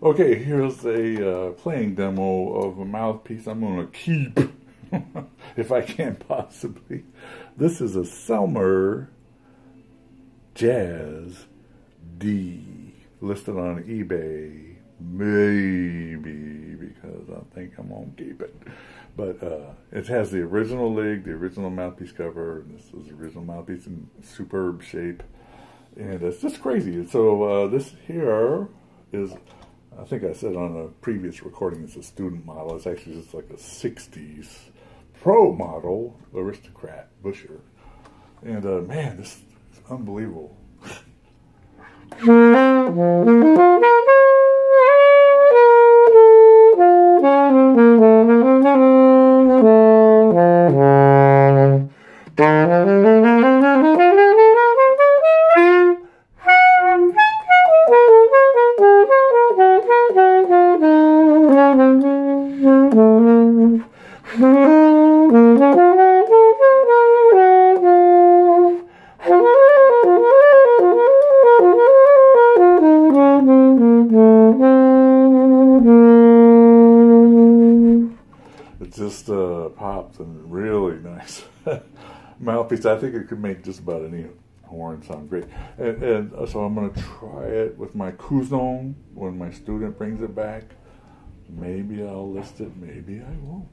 Okay, here's a uh, playing demo of a mouthpiece I'm going to keep if I can possibly. This is a Selmer Jazz D listed on eBay. Maybe because I think I'm going to keep it. But uh, it has the original leg, the original mouthpiece cover. This is the original mouthpiece in superb shape. And it's just crazy. So uh, this here is I think I said on a previous recording it's a student model. It's actually just like a 60s pro model aristocrat Buescher. And uh, man, this is unbelievable. It just uh, pops and really nice mouthpiece. I think it could make just about any horn sound great. And, and uh, so I'm going to try it with my Kuzon when my student brings it back. Maybe I'll list it, maybe I won't.